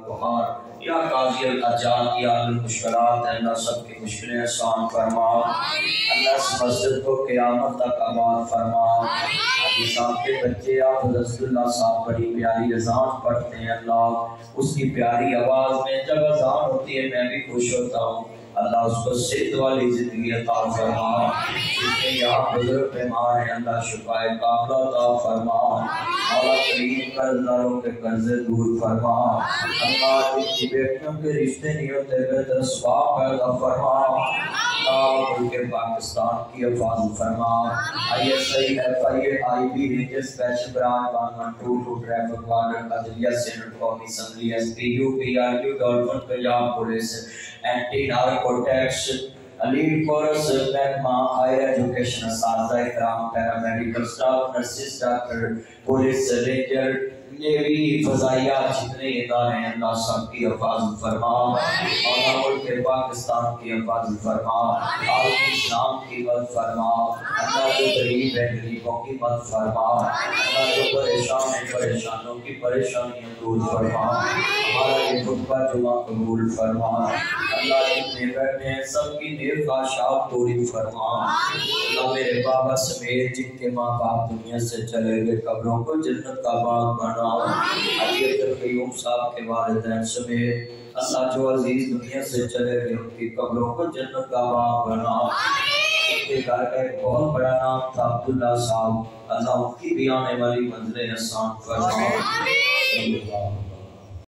بہار۔ یا قاضی الحاجات یا المشکلات ہے اللہ سب کی مشکلیں آسان فرما۔ اللہ اس مسجد کو قیامت تک آباد فرما۔ حاجی صاحب کے بچے آپ رسول اللہ صاحب بڑی پیاری اذان پڑھتے ہیں۔ اللہ اس کی پیاری آواز میں جب اذان ہوتی ہے، میں بھی خوش ہوتا ہوں۔ اللہ اس کو صحت والی زندگی عطا فرما۔ جتنے یہاں بزرگ بیمار ہیں، اللہ شفائے کاملہ عطا فرما۔ مولا کریم قرض داروں کے قرضے دور فرما۔ اللہ جن کی بیٹیوں کے رشتے نہیں ہوتے بہتر سواب پیدا فرما۔ ملک پاکستان کی حفاظت فرما۔ I S I F I A I B region special branch one one two two traffic warder عدلیہ سینٹ قومی assembly S P U P R U government Punjab police anti narcotics علی فورس محکمہ higher education اساتذہ اکرام paramedical staff nurses doctor police ranger navy فضائیہ جتنے ادارے ہیں اللہ سب کی حفاظت فرما اور ملک پاکستان کی حفاظت فرما عالم اسلام کی مدد فرما اللہ جو غریب ہے غریبوں کی مدد فرما اللہ جو پریشان ہے پریشانوں کی پریشانیاں دور فرما۔ ہمارا یہ خطبہ جمعہ قبول فرما۔ اللہ جتنے بیٹھے ہیں سب کی دیر خواہشات پوری فرما اللہ میرے بابا سمیت جن کے ماں باپ دنیا سے چلے گئے قبروں کو جنت کا باغ بنا علی القیوم صاحب کے والدین سمیت اللہ جو عزیز دنیا سے چلے گئے ان کی قبروں کو جنت کا باغ بنا ان کے گھر کا ایک بہت بڑا نام تھا عبداللہ صاحب۔ اللہ ان کی بھی آنے والی منزلیں آسان فرما اللہ۔